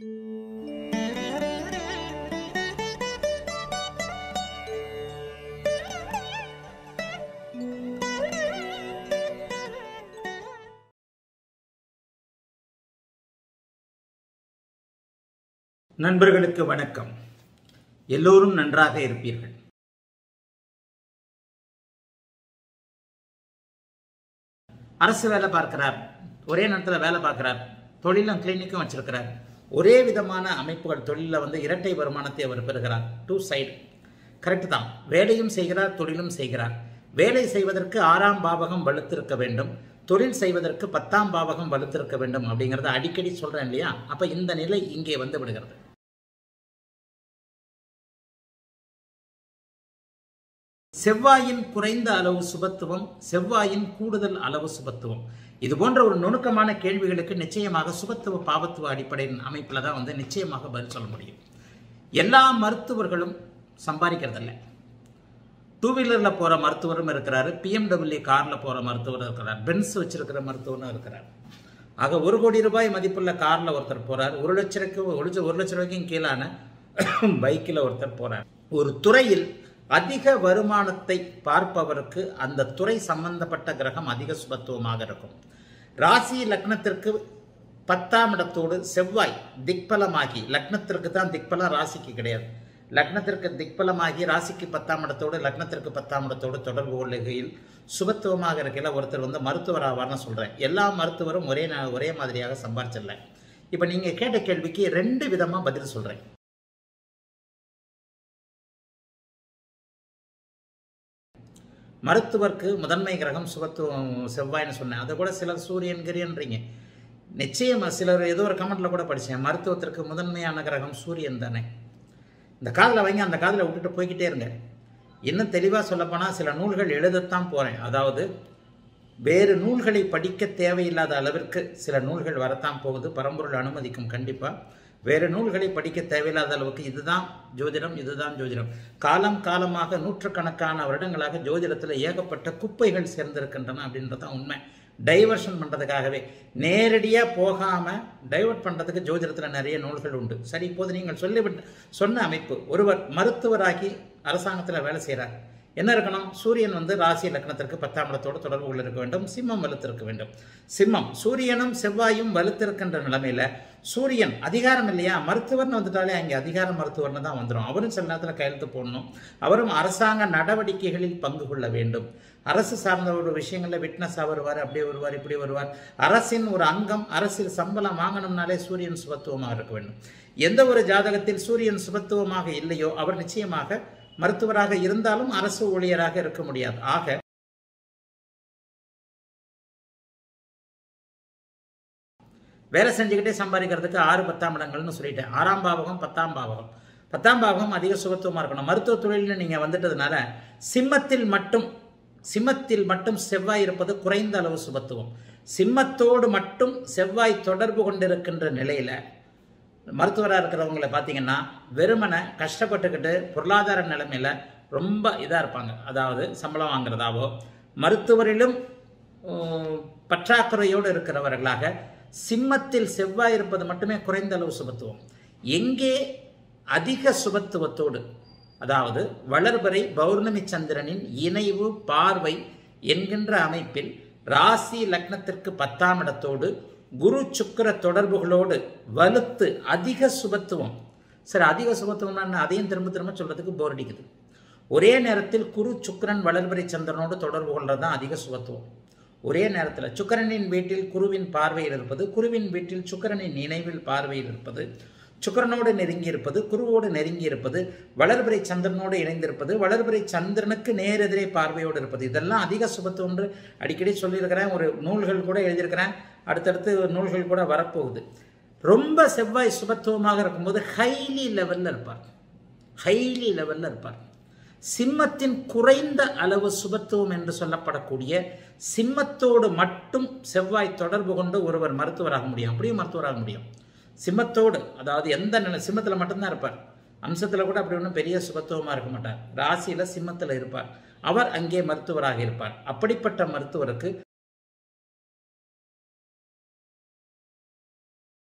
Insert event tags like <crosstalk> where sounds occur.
நண்பர்களுக்கு வணக்கம். எல்லோரும் நன்றாக இருப்பீர்கள். அரசு வேலை பார்க்கிறார். ஒரே நேரத்தில் வேலை பார்க்கிறார். தொழிலும் கிளினிக்கும் வச்சிருக்கிறார். ஒரே விதமான அமைப்புகள் தொழிலில் வந்து இரட்டை வருமானத்தை அவர் பெறுகிறார். டூ சைடு கரெக்ட் தான். வேலையும் செய்கிறார் தொழிலும் செய்கிறார். வேலை செய்வதற்கு ஆறாம் பாவகம் வலுத்திருக்க வேண்டும். தொழில் செய்வதற்கு பத்தாம் பாவகம் வலுத்திருக்க வேண்டும் அப்படிங்கிறத அடிக்கடி சொல்கிறேன் இல்லையா? அப்போ இந்த நிலை இங்கே வந்து விடுகிறது. செவ்வாயின் குறைந்த அளவு சுபத்துவம் செவ்வாயின் கூடுதல் அளவு சுபத்துவம். இது போன்ற ஒரு நுணுக்கமான கேள்விகளுக்கு நிச்சயமாக சுபத்துவ பாவத்துவ அடிப்படையின் அமைப்பில் தான் வந்து நிச்சயமாக பதில் சொல்ல முடியும். எல்லா மருத்துவர்களும் சம்பாதிக்கிறதில்ல. டூ வீலரில் போகிற மருத்துவரும் இருக்கிறாரு பிஎம்டபிள்யூ காரில் போகிற மருத்துவர் இருக்கிறார் பென்ஸ் வச்சிருக்கிற மருத்துவரும் இருக்கிறார். ஆக ஒரு கோடி ரூபாய் மதிப்புள்ள காரில் ஒருத்தர் போகிறார் ஒரு லட்சம் ஒரு ஒரு லட்ச ரூபாய்க்கும் கீழான <coughs> பைக்கில் ஒருத்தர் போகிறார் ஒரு துறையில் அதிக வருமானத்தை பார்ப்பவருக்கு அந்த துறை சம்பந்தப்பட்ட கிரகம் அதிக சுபத்துவமாக இருக்கும். ராசி லக்னத்திற்கு பத்தாம் இடத்தோடு செவ்வாய் திக்பலமாகி லக்னத்திற்கு தான் திக்பலம் ராசிக்கு கிடையாது. லக்னத்திற்கு திக்பலமாகி ராசிக்கு பத்தாம் இடத்தோடு லக்னத்திற்கு பத்தாம் இடத்தோடு தொடர்பு கொள்ளுகையில் சுபத்துவமாக இருக்கையில் ஒருத்தர் வந்து மருத்துவர் ஆவார்னு சொல்கிறேன் எல்லா மருத்துவரும் ஒரே ஒரே மாதிரியாக சம்பாரிச்சிடல. இப்போ நீங்கள் கேட்ட கேள்விக்கு ரெண்டு விதமாக பதில் சொல்கிறேன் மருத்துவருக்கு முதன்மை கிரகம் சுகத்துவம் செவ்வாய்னு சொன்னேன். அதை கூட சிலர் சூரியன் கிரியன்றீங்க. நிச்சயமாக சிலர் ஏதோ ஒரு கமெண்ட்டில் கூட படித்தேன் மருத்துவத்திற்கு முதன்மையான கிரகம் சூரியன் தானே. இந்த காதில் வைங்க அந்த காதில் விட்டுட்டு போய்கிட்டே இருங்க. இன்னும் தெளிவாக சொல்லப்போனால் சில நூல்கள் எழுதத்தான் போகிறேன் அதாவது வேறு நூல்களை படிக்க தேவையில்லாத அளவிற்கு சில நூல்கள் வரத்தான் போகுது. பரம்பொருள் அனுமதிக்கும் கண்டிப்பாக வேறு நூல்களை படிக்க தேவையில்லாத அளவுக்கு இதுதான் ஜோதிடம் இதுதான் ஜோதிடம். காலம் காலமாக நூற்றுக்கணக்கான வருடங்களாக ஜோதிடத்தில் ஏகப்பட்ட குப்பைகள் சேர்ந்திருக்கின்றன அப்படின்றது தான் உண்மை. டைவர்ஷன் பண்ணுறதுக்காகவே நேரடியாக போகாமல் டைவர்ட் பண்ணுறதுக்கு ஜோதிடத்தில் நிறைய நூல்கள் உண்டு. சரி இப்போது நீங்கள் சொல்லிவிட்டு சொன்ன அமைப்பு ஒருவர் மருத்துவராகி அரசாங்கத்தில் வேலை செய்கிறார் என்ன இருக்கணும்? சூரியன் வந்து ராசி லக்னத்திற்கு பத்தாம் இடத்தோடு தொடர்பு கொள்ள இருக்க வேண்டும். சிம்மம் வலுத்திருக்க வேண்டும். சிம்மம் சூரியனும் செவ்வாயும் வலுத்திருக்கின்ற நிலைமையில சூரியன் அதிகாரம் இல்லையா? மருத்துவர்னு வந்துட்டாலே அங்கே அதிகார மருத்துவர்னு தான் வந்துடும் அவரும் சில நேரத்தில் கையெழுத்து போடணும். அவரும் அரசாங்க நடவடிக்கைகளில் பங்கு கொள்ள வேண்டும். அரசு சார்ந்த ஒரு விஷயங்களில் விட்னஸாக வருவார் அப்படியே வருவார் இப்படி வருவார். அரசின் ஒரு அங்கம் அரசில் சம்பளம் வாங்கணும்னாலே சூரியன் சுபத்துவமாக இருக்க வேண்டும். எந்த ஒரு ஜாதகத்தில் சூரியன் சுபத்துவமாக இல்லையோ அவர் நிச்சயமாக மருத்துவராக இருந்தாலும் அரசு ஊழியராக இருக்க முடியாது. ஆக வேலை செஞ்சுக்கிட்டே சம்பாதிக்கிறதுக்கு ஆறு பத்தாம் இடங்கள்னு சொல்லிட்டேன். ஆறாம் பாவகம் பத்தாம் பாவகம். பத்தாம் பாவகம் அதிக சுகத்துவமாக இருக்கணும். மருத்துவ தொழில்னு நீங்கள் வந்துட்டதுனால சிம்மத்தில் மட்டும் சிம்மத்தில் மட்டும் செவ்வாய் இருப்பது குறைந்த அளவு சுபத்துவம் சிம்மத்தோடு மட்டும் செவ்வாய் தொடர்பு கொண்டிருக்கின்ற நிலையில் மருத்துவராக இருக்கிறவங்கள பார்த்தீங்கன்னா வெறுமனை கஷ்டப்பட்டுக்கிட்டு பொருளாதார நிலைமையில் ரொம்ப இதாக இருப்பாங்க. அதாவது சம்பளம் வாங்குறதாவோ மருத்துவரிலும் பற்றாக்குறையோடு இருக்கிறவர்களாக சிம்மத்தில் செவ்வாய் இருப்பது மட்டுமே குறைந்த அளவு சுபத்துவம். எங்கே அதிக சுபத்துவத்தோடு அதாவது வளர்பறை பௌர்ணமி சந்திரனின் இணைவு பார்வை என்கின்ற அமைப்பில் ராசி லக்னத்திற்கு பத்தாம் இடத்தோடு குரு சுக்கர தொடர்புகளோடு வலுத்து அதிக சுபத்துவம். சரி அதிக சுபத்துவம்னா அதையும் திரும்ப திரும்ப சொல்றதுக்கு போர் அடிக்குது. ஒரே நேரத்தில் குரு சுக்கரன் வளர்பறை சந்திரனோடு தொடர்பு கொள்றது தான் அதிக சுபத்துவம். ஒரே நேரத்தில் சுக்கரனின் வீட்டில் குருவின் பார்வையில் இருப்பது குருவின் வீட்டில் சுக்கரனின் நினைவில் பார்வையில் இருப்பது சுக்கரனோடு நெருங்கி இருப்பது குருவோடு நெருங்கி இருப்பது வளர்பிறை சந்திரனோடு இணைந்திருப்பது வளர்பிறை சந்திரனுக்கு நேரெதிரே பார்வையோடு இருப்பது. இதெல்லாம் அதிக சுபத்துவம் அடிக்கடி சொல்லியிருக்கிறேன் ஒரு நூல்கள் கூட எழுதியிருக்கிறேன். அடுத்தடுத்து நூல்கள் கூட வரப்போகுது. ரொம்ப செவ்வாய் சுபத்துவமாக இருக்கும்போது ஹைலி லெவலில் இருப்பார். ஹைலி லெவலில் இருப்பார். சிம்மத்தின் குறைந்த அளவு சுபத்துவம் என்று சொல்லப்படக்கூடிய சிம்மத்தோடு மட்டும் செவ்வாய் தொடர்பு கொண்டு ஒருவர் மருத்துவராக முடியும். அப்படியும் மருத்துவராக முடியும். சிம்மத்தோடு அதாவது எந்த நிலை சிம்மத்தில் மட்டும்தான் இருப்பார். அம்சத்தில் கூட அப்படி ஒன்றும் பெரிய சுபத்துவமாக இருக்க மாட்டார். ராசியில் சிம்மத்தில் இருப்பார். அவர் அங்கே மருத்துவராக இருப்பார். அப்படிப்பட்ட மருத்துவருக்கு